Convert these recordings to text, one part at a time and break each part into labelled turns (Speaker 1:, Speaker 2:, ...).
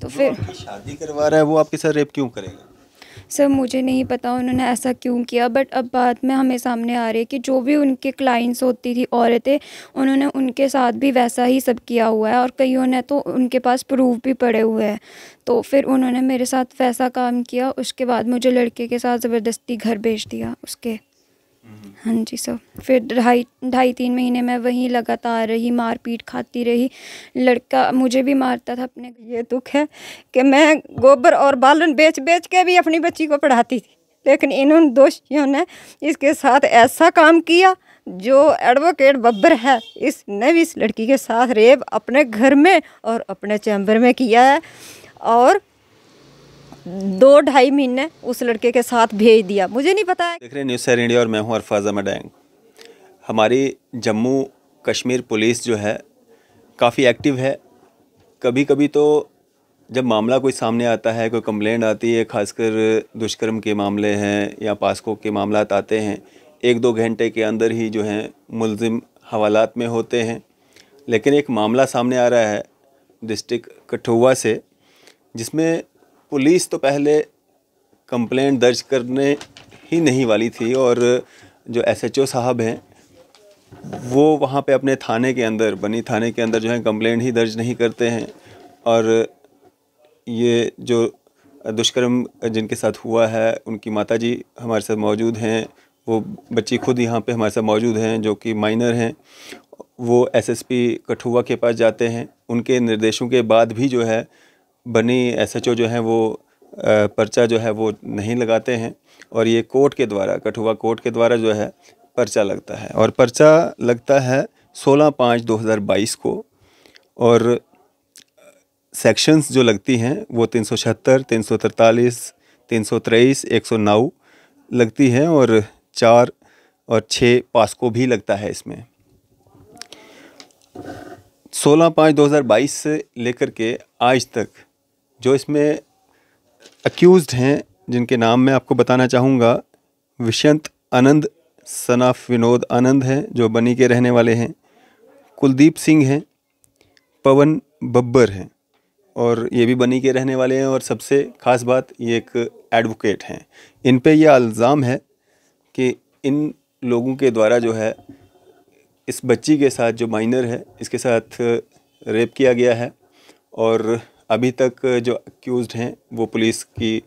Speaker 1: तो फिर
Speaker 2: शादी करवा रहा है वो आपके साथ रेप क्यों करेगा?
Speaker 1: सर मुझे नहीं पता उन्होंने ऐसा क्यों किया बट अब बात में हमें सामने आ रही है कि जो भी उनके क्लाइंट्स होती थी औरतें उन्होंने उनके साथ भी वैसा ही सब किया हुआ है और कईयों ने तो उनके पास प्रूफ भी पड़े हुए हैं। तो फिर उन्होंने मेरे साथ वैसा काम किया उसके बाद मुझे लड़के के साथ ज़बरदस्ती घर भेज दिया उसके हाँ जी सर फिर ढाई ढाई तीन महीने मैं वहीं लगातार रही मार पीट खाती रही। लड़का मुझे भी मारता था अपने
Speaker 3: ये दुख है कि मैं गोबर और बालन बेच बेच के भी अपनी बच्ची को पढ़ाती थी। लेकिन इन उन दोषियों ने इसके साथ ऐसा काम किया जो एडवोकेट बब्बर है। इसने भी इस लड़की के साथ रेप अपने घर में और अपने चैम्बर में किया है। और दो ढाई महीने उस लड़के के साथ भेज दिया। मुझे नहीं पता है।
Speaker 2: देख रहे न्यूज़ सर इंडिया और मैं हूँ अरफाज अहमद डैंग। हमारी जम्मू कश्मीर पुलिस जो है, काफ़ी एक्टिव है। कभी कभी तो जब मामला कोई सामने आता है, कोई कंप्लेंट आती है, खासकर दुष्कर्म के मामले हैं या पास्को के मामला आते हैं, एक दो घंटे के अंदर ही जो हैं, मुलजिम हवालात में होते हैं। लेकिन एक मामला सामने आ रहा है, डिस्ट्रिक्ट कठुआ से, जिसमें पुलिस तो पहले कंप्लेंट दर्ज करने ही नहीं वाली थी और जो एसएचओ साहब हैं, वो वहाँ पे अपने थाने के अंदर, बनी थाने के अंदर जो है, कंप्लेंट ही दर्ज नहीं करते हैं। और ये जो दुष्कर्म जिनके साथ हुआ है, उनकी माताजी हमारे साथ मौजूद हैं। वो बच्ची खुद यहाँ पे हमारे साथ मौजूद हैं, जो कि माइनर हैं। वो एसएसपी कठुआ के पास जाते हैं। उनके निर्देशों के बाद भी जो है बनी एसएचओ जो है वो पर्चा जो है वो नहीं लगाते हैं और ये कोर्ट के द्वारा, कठुआ कोर्ट के द्वारा जो है पर्चा लगता है। और पर्चा लगता है सोलह पाँच दो हज़ार बाईस को और सेक्शंस जो लगती हैं वो तीन सौ छहत्तर, तीन सौ तरतालीस तीन सौ तेईस, एक सौ नौ लगती हैं और चार और छः पास्को भी लगता है इसमें। सोलह पाँच दो हज़ार बाईस से लेकर के आज तक जो इसमें अक्यूज़ड हैं, जिनके नाम मैं आपको बताना चाहूँगा विशंत आनंद सनाफ विनोद आनंद हैं, जो बनी के रहने वाले हैं। कुलदीप सिंह हैं, पवन बब्बर हैं, और ये भी बनी के रहने वाले हैं, और सबसे ख़ास बात, ये एक एडवोकेट हैं। इन पे ये इल्ज़ाम है कि इन लोगों के द्वारा जो है, इस बच्ची के साथ जो माइनर है, इसके साथ रेप किया गया है, और अभी तक जो अक्यूज़ड हैं, वो पुलिस की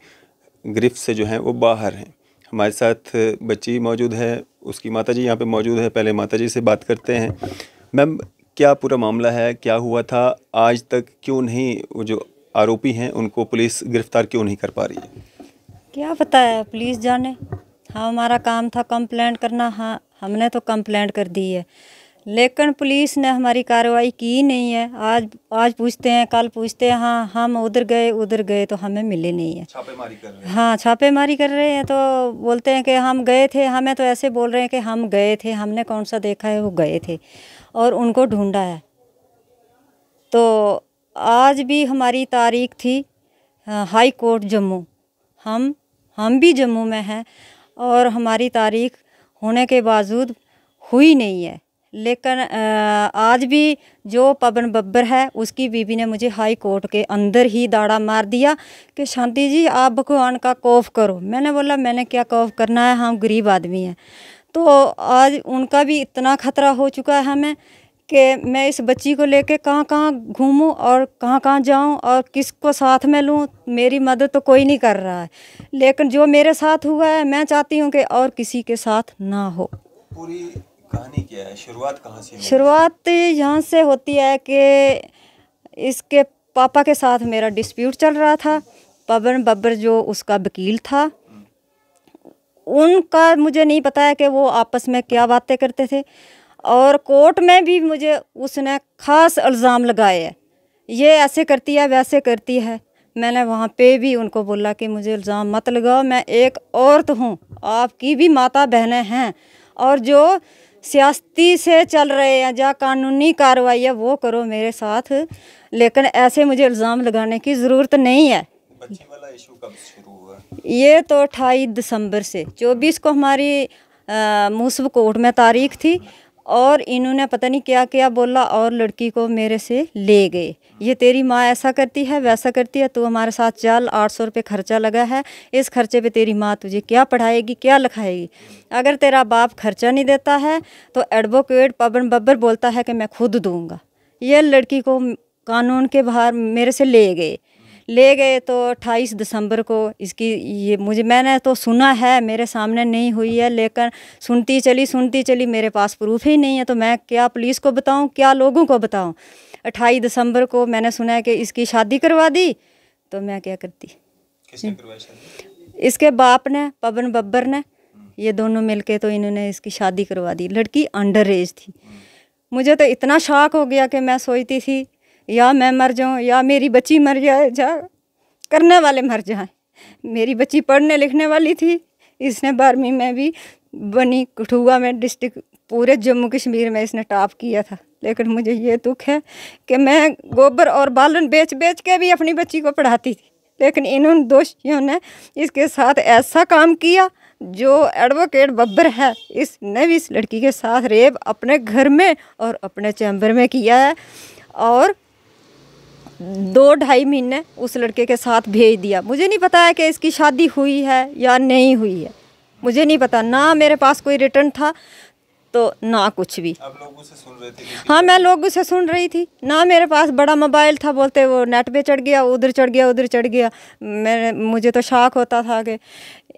Speaker 2: गिरफ्त से जो हैं, वो बाहर हैं। हमारे साथ बच्ची मौजूद है, उसकी माता जी यहाँ पर मौजूद है, पहले माता जी से बात करते हैं। मैम, क्या पूरा मामला है? क्या हुआ था? आज तक क्यों नहीं वो जो आरोपी हैं, उनको पुलिस गिरफ़्तार क्यों नहीं कर पा रही है?
Speaker 3: क्या पता है, पुलिस जाने। हाँ हमारा काम था कंप्लेंट करना। हाँ हमने तो कंप्लेंट कर दी है। लेकिन पुलिस ने हमारी कार्रवाई की नहीं है। आज आज पूछते हैं कल पूछते हैं हाँ हम उधर गए उधर गए तो हमें मिले नहीं है।
Speaker 2: छापेमारी कर रहे
Speaker 3: हाँ। छापेमारी कर रहे हैं तो बोलते हैं कि हम गए थे हमें तो ऐसे बोल रहे हैं कि हम गए थे हमने कौन सा देखा है वो गए थे और उनको ढूंढा है। तो आज भी हमारी तारीख थी हाई कोर्ट जम्मू। हम हम भी जम्मू में हैं और हमारी तारीख होने के बावजूद हुई नहीं है। लेकिन आज भी जो पवन बब्बर है, उसकी बीवी ने मुझे हाई कोर्ट के अंदर ही दाड़ा मार दिया कि, शांति जी, आप भगवान का कौफ करो। मैंने बोला, मैंने क्या कौफ करना है? हम गरीब आदमी हैं। तो आज उनका भी इतना खतरा हो चुका है हमें कि मैं इस बच्ची को लेके कहाँ कहाँ घूमूं और कहाँ कहाँ जाऊँ और किसको साथ में लूँ, मेरी मदद तो कोई नहीं कर रहा है। लेकिन जो मेरे साथ हुआ है, मैं चाहती हूँ कि और किसी के साथ ना हो।
Speaker 2: पूरी कहानी क्या है? शुरुआत कहाँ से
Speaker 3: शुरुआत यहाँ से होती है कि इसके पापा के साथ मेरा डिस्प्यूट चल रहा था। पवन बब्बर जो उसका वकील था, उनका मुझे नहीं पता है कि वो आपस में क्या बातें करते थे। और कोर्ट में भी मुझे उसने ख़ास इल्ज़ाम लगाए है। ये ऐसे करती है, वैसे करती है। मैंने वहाँ पे भी उनको बोला कि मुझे इल्ज़ाम मत लगाओ, मैं एक औरत हूँ, आपकी भी माता बहनें हैं। और जो सियासती से चल रहे हैं या कानूनी कार्रवाई है वो करो मेरे साथ। लेकिन ऐसे मुझे इल्ज़ाम लगाने की ज़रूरत नहीं है।
Speaker 2: बच्ची वाला इशू कब शुरू हुआ?
Speaker 3: ये तो अट्ठाईस दिसंबर से। चौबीस को हमारी मूसब कोर्ट में तारीख थी। और इन्होंने पता नहीं क्या क्या बोला और लड़की को मेरे से ले गए। ये तेरी माँ ऐसा करती है, वैसा करती है, तू हमारे साथ चल, आठ सौ रुपये खर्चा लगा है। इस खर्चे पे तेरी माँ तुझे क्या पढ़ाएगी, क्या लिखाएगी? अगर तेरा बाप खर्चा नहीं देता है तो एडवोकेट पवन बब्बर बोलता है कि मैं खुद दूँगा। ये लड़की को कानून के बाहर मेरे से ले गए। ले गए तो 28 दिसंबर को इसकी ये मुझे मैंने तो सुना है मेरे सामने नहीं हुई है लेकिन सुनती चली सुनती चली मेरे पास प्रूफ ही नहीं है तो मैं क्या पुलिस को बताऊँ क्या लोगों को बताऊँ? 28 दिसंबर को मैंने सुना है कि इसकी शादी करवा दी तो मैं क्या करती? इसके बाप ने पवन बब्बर ने ये दोनों मिलके तो इन्होंने इसकी शादी करवा दी। लड़की अंडर एज थी। मुझे तो इतना शौक हो गया कि मैं सोचती थी या मैं मर जाऊँ, या मेरी बच्ची मर जाए जा, करने वाले मर जाए। मेरी बच्ची पढ़ने लिखने वाली थी, इसने बारहवीं में भी बनी कठुआ में डिस्ट्रिक्ट, पूरे जम्मू कश्मीर में इसने टॉप किया था। लेकिन मुझे ये दुख है कि मैं गोबर और बालन बेच बेच के भी अपनी बच्ची को पढ़ाती थी। लेकिन इन दोषियों ने इसके साथ ऐसा काम किया जो एडवोकेट बब्बर है, इसने भी इस लड़की के साथ रेप अपने घर में और अपने चैम्बर में किया है। और दो ढाई महीने उस लड़के के साथ भेज दिया। मुझे नहीं पता है कि इसकी शादी हुई है या नहीं हुई है। मुझे नहीं पता ना मेरे पास कोई रिटर्न था तो ना कुछ भी।
Speaker 2: आप लोगों से सुन रहे थे
Speaker 3: हाँ मैं लोगों से सुन रही थी। ना मेरे पास बड़ा मोबाइल था बोलते वो नेट पे चढ़ गया उधर चढ़ गया उधर चढ़ गया। मैंने मुझे तो शौक होता था कि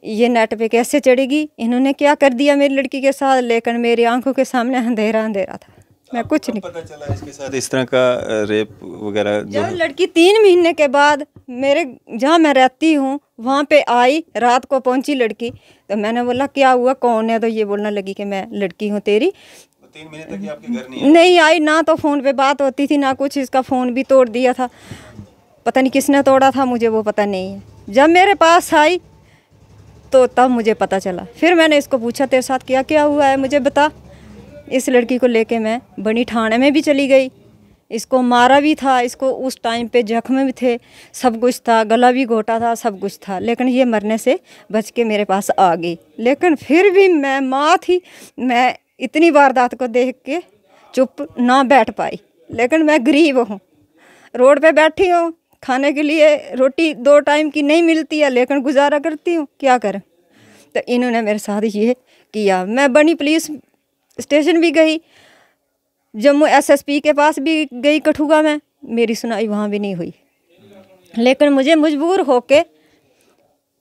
Speaker 3: ये नेट पे कैसे चढ़ेगी इन्होंने क्या कर दिया मेरी लड़की के साथ लेकिन मेरी आँखों के सामने अंधेरा अंधेरा था। मैं कुछ नहीं।
Speaker 2: पता चला इसके साथ इस तरह का रेप वगैरह जो
Speaker 3: जब लड़की तीन महीने के बाद मेरे जहाँ मैं रहती हूँ वहाँ पे आई रात को पहुँची लड़की। तो मैंने बोला क्या हुआ? कौन है? तो ये बोलने लगी कि मैं लड़की हूँ तेरी।
Speaker 2: तीन महीने तक आपके घर नहीं
Speaker 3: नहीं आई ना तो फ़ोन पे बात होती थी ना कुछ। इसका फ़ोन भी तोड़ दिया था। पता नहीं किसने तोड़ा था मुझे वो पता नहीं है। जब मेरे पास आई तो तब मुझे पता चला। फिर मैंने इसको पूछा तेरे साथ क्या क्या हुआ है? मुझे बता। इस लड़की को लेके मैं बनी थाने में भी चली गई। इसको मारा भी था, इसको उस टाइम पे जख्म भी थे, सब कुछ था, गला भी घोटा था, सब कुछ था, लेकिन ये मरने से बच के मेरे पास आ गई। लेकिन फिर भी मैं माँ थी मैं इतनी वारदात को देख के चुप ना बैठ पाई। लेकिन मैं गरीब हूँ, रोड पे बैठी हूँ, खाने के लिए रोटी दो टाइम की नहीं मिलती है, लेकिन गुजारा करती हूँ, क्या करें? तो इन्होंने मेरे साथ ये किया। मैं बनी पुलिस स्टेशन भी गई, जम्मू एसएसपी के पास भी गई कठुआ में। मेरी सुनाई वहाँ भी नहीं हुई। लेकिन मुझे मजबूर होके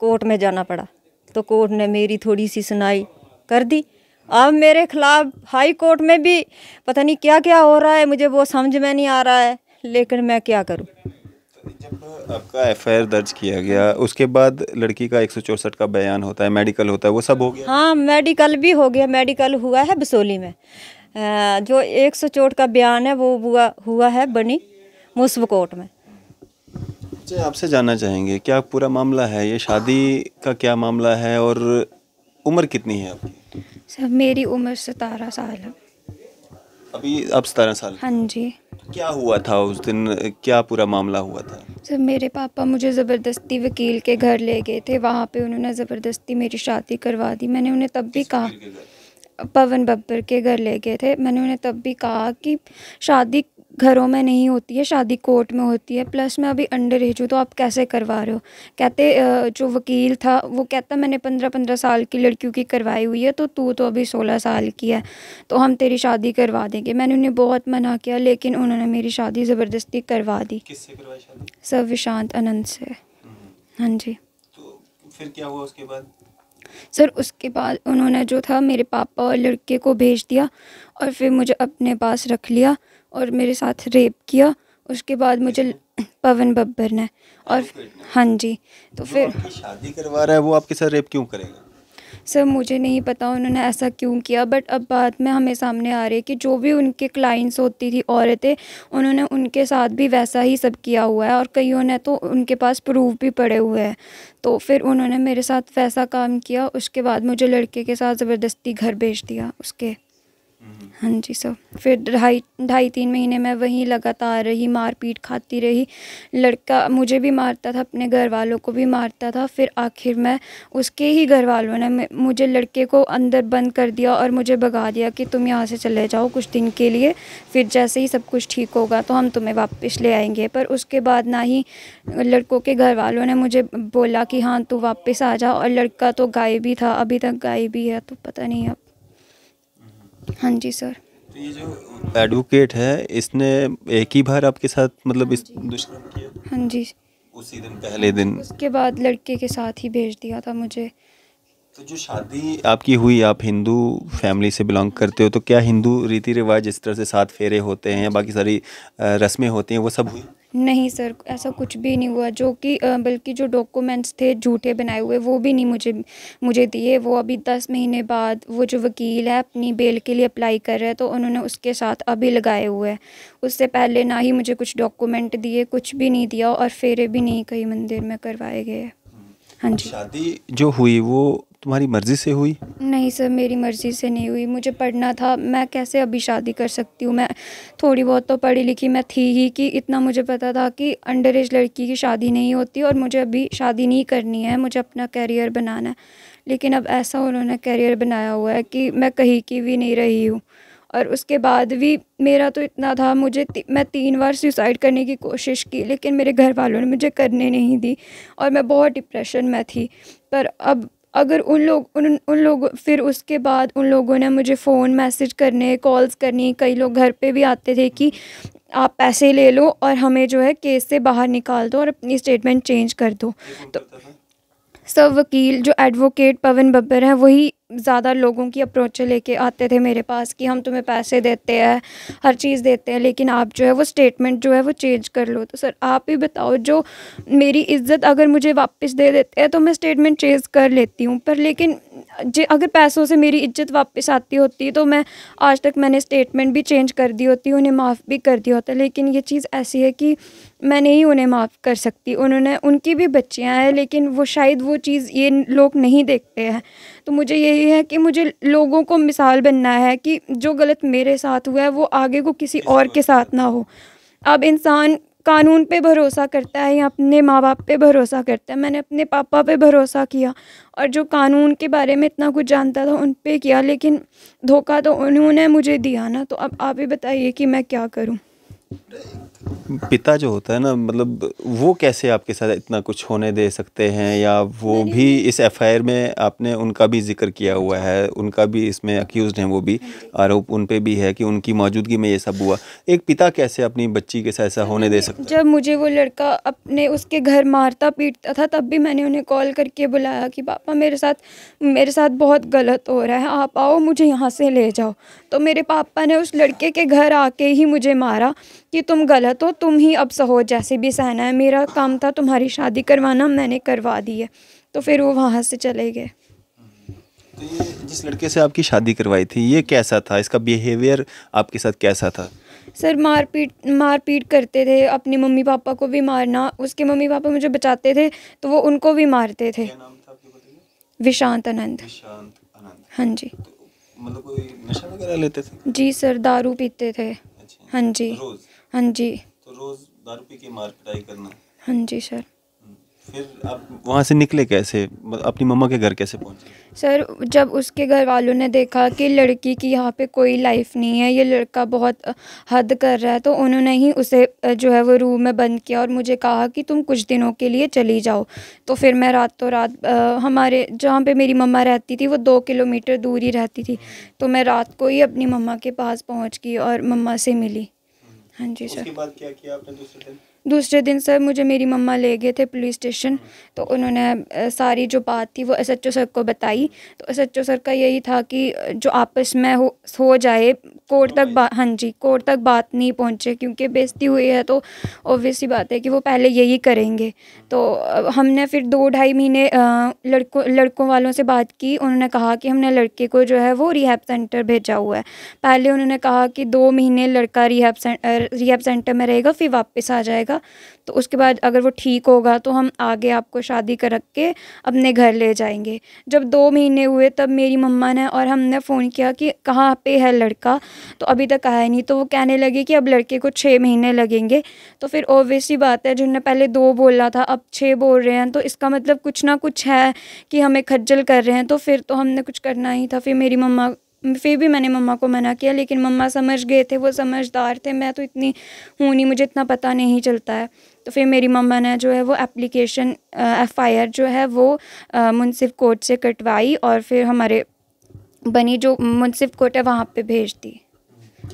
Speaker 3: कोर्ट में जाना पड़ा। तो कोर्ट ने मेरी थोड़ी सी सुनाई कर दी। अब मेरे खिलाफ हाई कोर्ट में भी पता नहीं क्या क्या हो रहा है, मुझे वो समझ में नहीं आ रहा है। लेकिन मैं क्या करूँ?
Speaker 2: जब आपका एफआईआर दर्ज किया गया उसके बाद लड़की का एक सौ चौंसठ का बयान होता है मेडिकल होता है वो सब हो गया?
Speaker 3: हाँ मेडिकल भी हो गया मेडिकल हुआ है बसोली में। जो एक सौ चोट का बयान है वो हुआ हुआ है बनी मुस्व कोर्ट में।
Speaker 2: अच्छा आपसे जानना चाहेंगे क्या पूरा मामला है? ये शादी का क्या मामला है और उम्र कितनी है आपकी?
Speaker 1: सर मेरी उम्र सतारह साल है।
Speaker 2: अभी अब सतारह साल
Speaker 1: हाँ जी।
Speaker 2: क्या हुआ था उस दिन? क्या पूरा मामला हुआ था?
Speaker 1: सर मेरे पापा मुझे ज़बरदस्ती वकील के घर ले गए थे। वहाँ पे उन्होंने ज़बरदस्ती मेरी शादी करवा दी। मैंने उन्हें तब भी कहा पवन बब्बर के घर ले गए थे। मैंने उन्हें तब भी कहा कि शादी घरों में नहीं होती है शादी कोर्ट में होती है प्लस मैं अभी अंडर एज हूँ तो आप कैसे करवा रहे हो? कहते जो वकील था वो कहता मैंने पंद्रह पंद्रह साल की लड़कियों की करवाई हुई है तो तू तो अभी सोलह साल की है तो हम तेरी शादी करवा देंगे। मैंने उन्हें बहुत मना किया लेकिन उन्होंने मेरी शादी ज़बरदस्ती करवा दी।
Speaker 2: किससे करवाई शादी?
Speaker 1: सर विशांत अनंत से। हाँ जी।
Speaker 2: तो फिर क्या हुआ उसके बाद?
Speaker 1: सर उसके बाद उन्होंने जो था मेरे पापा और लड़के को भेज दिया और फिर मुझे अपने पास रख लिया। और मेरे साथ रेप किया उसके बाद मुझे पवन बब्बर ने। और हाँ जी तो फिर
Speaker 2: शादी करवा रहा है वो आपके साथ रेप क्यों करेगा?
Speaker 1: सर मुझे नहीं पता उन्होंने ऐसा क्यों किया बट अब बाद में हमें सामने आ रही है कि जो भी उनके क्लाइंट्स होती थी औरतें उन्होंने उनके साथ भी वैसा ही सब किया हुआ है और कईयों ने तो उनके पास प्रूफ भी पड़े हुए हैं। तो फिर उन्होंने मेरे साथ वैसा काम किया उसके बाद मुझे लड़के के साथ ज़बरदस्ती घर भेज दिया उसके हाँ जी सर फिर ढाई ढाई तीन महीने मैं वहीं लगातार रही मार पीट खाती रही। लड़का मुझे भी मारता था, अपने घर वालों को भी मारता था। फिर आखिर मैं उसके ही घर वालों ने मुझे लड़के को अंदर बंद कर दिया और मुझे भगा दिया कि तुम यहाँ से चले जाओ कुछ दिन के लिए, फिर जैसे ही सब कुछ ठीक होगा तो हम तुम्हें वापस ले आएँगे। पर उसके बाद ना ही लड़कों के घर वालों ने मुझे बोला कि हाँ तू वापस आ जा। और लड़का तो गायब ही था, अभी तक गायब ही है तो पता नहीं अब हाँ जी सर।
Speaker 2: तो ये जो एडवोकेट है इसने एक ही बार आपके साथ मतलब इस दुष्कर्म किया?
Speaker 1: हाँ जी।
Speaker 2: उसी दिन पहले दिन।
Speaker 1: उसके बाद लड़के के साथ ही भेज दिया था मुझे।
Speaker 2: तो जो शादी आपकी हुई आप हिंदू फैमिली से बिलोंग करते हो तो क्या हिंदू रीति रिवाज जिस तरह से सात फेरे होते हैं या बाकी सारी रस्में होती हैं वो सब हुई?
Speaker 1: नहीं सर ऐसा कुछ भी नहीं हुआ जो कि बल्कि जो डॉक्यूमेंट्स थे झूठे बनाए हुए वो भी नहीं मुझे मुझे दिए। वो अभी दस महीने बाद वो जो वकील है अपनी बेल के लिए अप्लाई कर रहे हैं तो उन्होंने उसके साथ अभी लगाए हुए हैं। उससे पहले ना ही मुझे कुछ डॉक्यूमेंट दिए कुछ भी नहीं दिया और फेरे भी नहीं कहीं मंदिर में करवाए गए हाँ। जी।
Speaker 2: शादी जो हुई वो तुम्हारी मर्ज़ी से हुई?
Speaker 1: नहीं सर मेरी मर्ज़ी से नहीं हुई। मुझे पढ़ना था। मैं कैसे अभी शादी कर सकती हूँ? मैं थोड़ी बहुत तो पढ़ी लिखी मैं थी ही कि इतना मुझे पता था कि अंडर एज लड़की की शादी नहीं होती और मुझे अभी शादी नहीं करनी है। मुझे अपना करियर बनाना है। लेकिन अब ऐसा उन्होंने करियर बनाया हुआ है कि मैं कहीं की भी नहीं रही हूँ। और उसके बाद भी मेरा तो इतना था मुझे ती, मैं तीन बार सुसाइड करने की कोशिश की लेकिन मेरे घर वालों ने मुझे करने नहीं दी और मैं बहुत डिप्रेशन में थी। पर अब अगर उन लोग उन उन लोग फिर उसके बाद उन लोगों ने मुझे फ़ोन मैसेज करने कॉल्स करनी कई लोग घर पे भी आते थे कि आप पैसे ले लो और हमें जो है केस से बाहर निकाल दो और अपनी स्टेटमेंट चेंज कर दो। तो सब वकील जो एडवोकेट पवन बब्बर हैं वही ज़्यादा लोगों की अप्रोच लेके आते थे मेरे पास कि हम तुम्हें पैसे देते हैं, हर चीज़ देते हैं, लेकिन आप जो है वो स्टेटमेंट जो है वो चेंज कर लो। तो सर, आप ही बताओ, जो मेरी इज़्ज़त अगर मुझे वापस दे देते हैं तो मैं स्टेटमेंट चेंज कर लेती हूँ। पर लेकिन जो अगर पैसों से मेरी इज़्ज़त वापस आती होती तो मैं आज तक मैंने स्टेटमेंट भी चेंज कर दी होती, उन्हें माफ़ भी कर दिया होता। लेकिन ये चीज़ ऐसी है कि मैं नहीं उन्हें माफ़ कर सकती। उन्होंने, उनकी भी बच्चियाँ हैं, लेकिन वो शायद वो चीज़ ये लोग नहीं देखते हैं। तो मुझे यही है कि मुझे लोगों को मिसाल बनना है कि जो गलत मेरे साथ हुआ है, वो आगे को किसी और के साथ ना हो। अब इंसान कानून पे भरोसा करता है या अपने माँ बाप पे भरोसा करता है? मैंने अपने पापा पे भरोसा किया और जो कानून के बारे में इतना कुछ जानता था, उन पे किया, लेकिन धोखा तो उन्होंने मुझे दिया ना। तो अब आप ही बताइए कि मैं क्या करूँ?
Speaker 2: पिता जो होता है ना मतलब वो कैसे आपके साथ इतना कुछ होने दे सकते हैं या वो भी इस एफआईआर में आपने उनका भी ज़िक्र किया हुआ है उनका भी इसमें अक्यूज़ हैं वो भी आरोप उन पे भी है कि उनकी मौजूदगी में ये सब हुआ। एक पिता कैसे अपनी बच्ची के साथ ऐसा होने दे सकता
Speaker 1: जब मुझे वो लड़का अपने उसके घर मारता पीटता था तब भी मैंने उन्हें कॉल करके बुलाया कि पापा मेरे साथ मेरे साथ बहुत गलत हो रहा है आप आओ मुझे यहाँ से ले जाओ। तो मेरे पापा ने उस लड़के के घर आके ही मुझे मारा। कि तुम गलत हो तुम ही अब सहो जैसे भी सहना है। मेरा काम था तुम्हारी शादी करवाना मैंने करवा दी है। तो फिर वो वहाँ से चले गए।
Speaker 2: तो ये जिस लड़के से आपकी शादी करवाई थी ये कैसा था? इसका बिहेवियर आपके साथ कैसा था?
Speaker 1: सर मारपीट मारपीट करते थे। अपने मम्मी पापा को भी मारना। उसके मम्मी पापा मुझे बचाते थे तो वो उनको भी मारते थे। विशांत आनंद। हाँ जी। तो
Speaker 2: मतलब कोई नशा वगैरह लेते थे?
Speaker 1: जी सर दारू पीते थे। अच्छा। हाँ जी। हाँ जी।
Speaker 2: तो रोज़ दारू पी के मार पिटाई करना।
Speaker 1: हाँ जी सर।
Speaker 2: फिर आप वहाँ से निकले कैसे? अपनी मम्मा के घर कैसे पहुँचे?
Speaker 1: सर जब उसके घर वालों ने देखा कि लड़की की यहाँ पे कोई लाइफ नहीं है ये लड़का बहुत हद कर रहा है तो उन्होंने ही उसे जो है वो रूम में बंद किया और मुझे कहा कि तुम कुछ दिनों के लिए चली जाओ। तो फिर मैं रात तो रात हमारे जहाँ पे मेरी मम्मा रहती थी वो दो किलोमीटर दूर ही रहती थी। तो मैं रात को ही अपनी मम्मा के पास पहुँच गई और मम्मा से मिली। हाँ जी सर
Speaker 2: उसके बाद क्या किया आपने दूसरे दिन?
Speaker 1: दूसरे दिन सर मुझे मेरी मम्मा ले गए थे पुलिस स्टेशन तो उन्होंने सारी जो बात थी वो एस एच ओ सर को बताई. तो एस एच ओ सर का यही था कि जो आपस में हो हो जाए कोर्ट तक बात हाँ जी कोर्ट तक बात नहीं पहुँचे क्योंकि बेजती हुई है तो ऑब्वियस ही बात है कि वो पहले यही करेंगे। तो हमने फिर दो ढाई महीने लड़कों लड़कों वालों से बात की उन्होंने कहा कि हमने लड़के को जो है वो रिहैब सेंटर भेजा हुआ है। पहले उन्होंने कहा कि दो महीने लड़का रिहैब रिहैब सेंटर में रहेगा फिर वापस आ जाएगा। तो उसके बाद अगर वो ठीक होगा तो हम आगे आपको शादी कर के अपने घर ले जाएँगे। जब दो महीने हुए, तब मेरी मम्मा ने और हमने फ़ोन किया कि कहाँ पे है लड़का? तो अभी तक आया नहीं तो वो कहने लगे कि अब लड़के को छः महीने लगेंगे। तो फिर ओबियसली बात है, जिनने पहले दो बोला था, अब छः बोल रहे हैं तो इसका मतलब कुछ ना कुछ है कि हमें खज्जल कर रहे हैं। तो फिर तो हमने कुछ करना ही था, फिर मेरी मम्मा, फिर भी मैंने मम्मा को मना किया, लेकिन मम्मा समझ गए थे, वो समझदार थे, मैं तो इतनी हूँ नहीं, मुझे इतना पता नहीं चलता है। तो फिर मेरी मम्मा ने जो है वो एप्लीकेशन एफ़ आई आर जो है वो मुनसिफ कोर्ट से कटवाई और फिर हमारे बनी जो मुनसिफ कोर्ट है वहाँ पे भेज दी।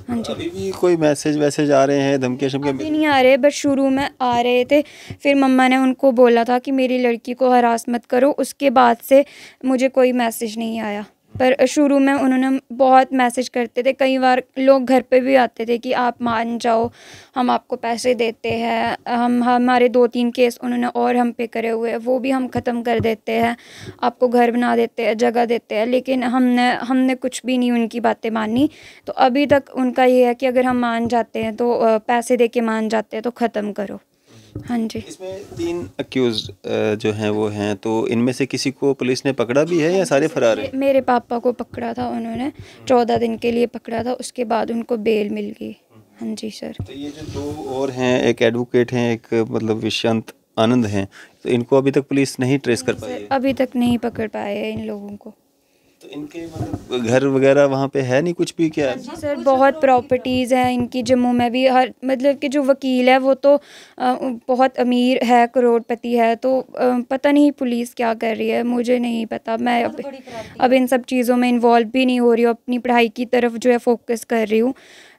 Speaker 1: हाँ जी।
Speaker 2: अभी भी कोई मैसेज वैसेज आ रहे हैं धमके शमके?
Speaker 1: अभी नहीं आ रहे बट शुरू में आ रहे थे। फिर मम्मा ने उनको बोला था कि मेरी लड़की को हरास मत करो उसके बाद से मुझे कोई मैसेज नहीं आया। पर शुरू में उन्होंने बहुत मैसेज करते थे। कई बार लोग घर पे भी आते थे कि आप मान जाओ, हम आपको पैसे देते हैं, हम, हमारे दो तीन केस उन्होंने और हम पे करे हुए वो भी हम ख़त्म कर देते हैं, आपको घर बना देते हैं, जगह देते हैं। लेकिन हमने हमने कुछ भी नहीं उनकी बातें मानी। तो अभी तक उनका ये है कि अगर हम मान जाते हैं तो पैसे दे के मान जाते हैं तो ख़त्म करो। हाँ जी।
Speaker 2: इसमें तीन अक्यूज जो हैं वो हैं तो इनमें से किसी को पुलिस ने पकड़ा भी है या सारे फरार हैं?
Speaker 1: मेरे पापा को पकड़ा था उन्होंने चौदह दिन के लिए पकड़ा था उसके बाद उनको बेल मिल गई। हाँ जी सर।
Speaker 2: तो ये जो दो और हैं एक एडवोकेट हैं एक मतलब विशांत आनंद हैं तो इनको अभी तक पुलिस नहीं ट्रेस कर पाई
Speaker 1: अभी तक नहीं पकड़ पाए हैं इन लोगों को।
Speaker 2: तो इनके मतलब घर वगैरह वहाँ पे है नहीं कुछ भी क्या?
Speaker 1: जी सर बहुत प्रॉपर्टीज़ हैं इनकी जम्मू में भी। हर मतलब कि जो वकील है वो तो बहुत अमीर है करोड़पति है तो पता नहीं पुलिस क्या कर रही है मुझे नहीं पता। मैं अब अब इन सब चीज़ों में इन्वॉल्व भी नहीं हो रही हूँ अपनी पढ़ाई की तरफ़ जो है फोकस कर रही हूँ।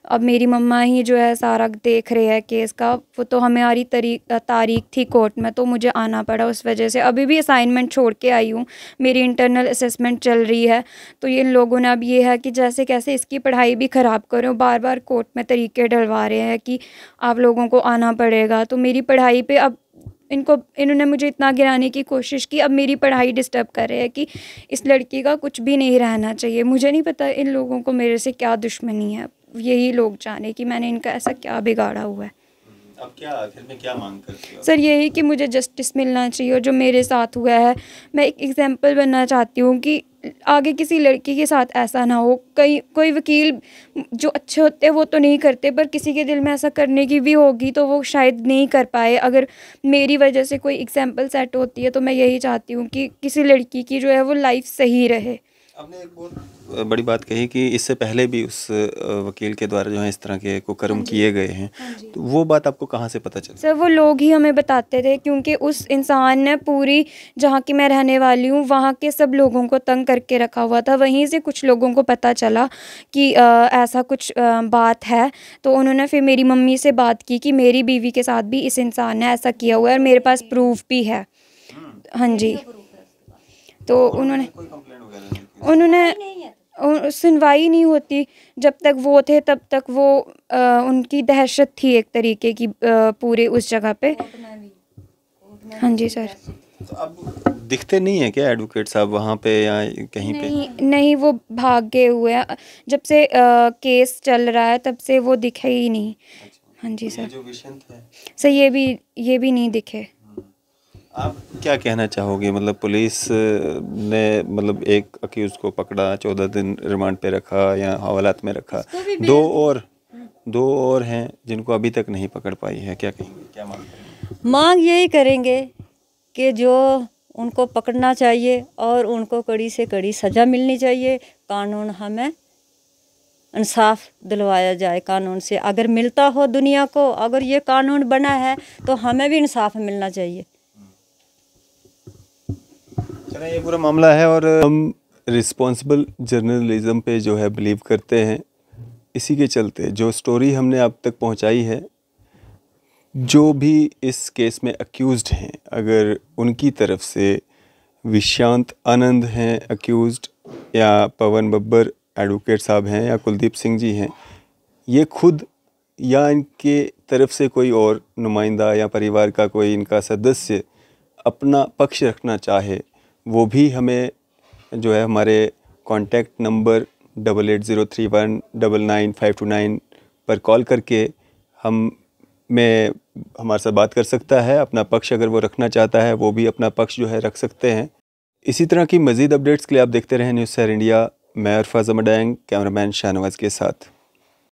Speaker 1: अब मेरी मम्मा ही जो है सारा देख रहे हैं केस का। वो तो हमारी तारीख थी कोर्ट में तो मुझे आना पड़ा उस वजह से। अभी भी असाइनमेंट छोड़ के आई हूँ। मेरी इंटरनल असेसमेंट चल रही है। तो इन लोगों ने अब ये है कि जैसे कैसे इसकी पढ़ाई भी ख़राब करो बार बार कोर्ट में तरीके डलवा रहे हैं कि आप लोगों को आना पड़ेगा। तो मेरी पढ़ाई पर अब इनको, इन्होंने मुझे इतना गिराने की कोशिश की, अब मेरी पढ़ाई डिस्टर्ब कर रहे हैं कि इस लड़की का कुछ भी नहीं रहना चाहिए। मुझे नहीं पता इन लोगों को मेरे से क्या दुश्मनी है यही लोग जाने कि मैंने इनका ऐसा क्या बिगाड़ा हुआ है।
Speaker 2: अब क्या आखिर में क्या मांग करते हो?
Speaker 1: सर यही कि मुझे जस्टिस मिलना चाहिए और जो मेरे साथ हुआ है मैं एक एग्जांपल बनना चाहती हूँ कि आगे किसी लड़की के साथ ऐसा ना हो। कई कोई वकील जो अच्छे होते हैं वो तो नहीं करते पर किसी के दिल में ऐसा करने की भी होगी तो वो शायद नहीं कर पाए। अगर मेरी वजह से कोई एग्जांपल सेट होती है तो मैं यही चाहती हूँ कि किसी लड़की की जो है वो लाइफ सही रहे।
Speaker 2: आपने एक बहुत बड़ी बात कही कि इससे पहले भी उस वकील के द्वारा जो है इस तरह के कुकर्म किए गए हैं। तो वो बात आपको कहाँ से पता चली?
Speaker 1: सर वो लोग ही हमें बताते थे क्योंकि उस इंसान ने पूरी जहाँ की मैं रहने वाली हूँ वहाँ के सब लोगों को तंग करके रखा हुआ था। वहीं से कुछ लोगों को पता चला कि अ, ऐसा कुछ अ, बात है। तो उन्होंने फिर मेरी मम्मी से बात की कि मेरी बीवी के साथ भी इस इंसान ने ऐसा किया हुआ है और मेरे पास प्रूफ भी है। हाँ जी। तो उन्होंने उन्होंने सुनवाई नहीं होती। जब तक वो थे तब तक वो अ, उनकी दहशत थी एक तरीके की अ, पूरे उस जगह पे। हाँ जी सर।
Speaker 2: तो अब दिखते नहीं है क्या एडवोकेट साहब वहाँ पे या कहीं नहीं, पे?
Speaker 1: नहीं नहीं वो भाग गए हुए हैं। जब से अ, केस चल रहा है तब से वो दिखे ही नहीं। हाँ जी सर।
Speaker 2: जो
Speaker 1: सर ये भी ये भी नहीं दिखे।
Speaker 2: आप क्या कहना चाहोगे? मतलब पुलिस ने मतलब एक अक्यूज को पकड़ा चौदह दिन रिमांड पे रखा या हवालात में रखा? दो और दो और हैं जिनको अभी तक नहीं पकड़ पाई है। क्या कहेंगे? क्या मांग
Speaker 3: मांग यही करेंगे कि जो उनको पकड़ना चाहिए और उनको कड़ी से कड़ी सज़ा मिलनी चाहिए। कानून हमें इंसाफ दिलवाया जाए। कानून से अगर मिलता हो दुनिया को अगर ये कानून बना है तो हमें भी इंसाफ मिलना चाहिए।
Speaker 2: चलो ये पूरा मामला है और हम रिस्पॉन्सिबल जर्नलिज्म पे जो है बिलीव करते हैं, इसी के चलते जो स्टोरी हमने आप तक पहुंचाई है, जो भी इस केस में अक्यूज़्ड हैं, अगर उनकी तरफ़ से विशांत आनंद हैं अक्यूज़्ड या पवन बब्बर एडवोकेट साहब हैं, या कुलदीप सिंह जी हैं, ये खुद या इनके तरफ़ से कोई और नुमाइंदा या परिवार का कोई इनका सदस्य अपना पक्ष रखना चाहे वो भी हमें जो है हमारे contact number double eight zero three one double nine five two nine पर कॉल करके हम, में, हमारे साथ बात कर सकता है, अपना पक्ष अगर वो रखना चाहता है, वो भी अपना पक्ष जो है रख सकते हैं। इसी तरह की मज़ीद अपडेट्स के लिए आप देखते रहें न्यूज़ सैर इंडिया मैं अरफाज अमडैंग कैमरामैन शाहनवाज के साथ।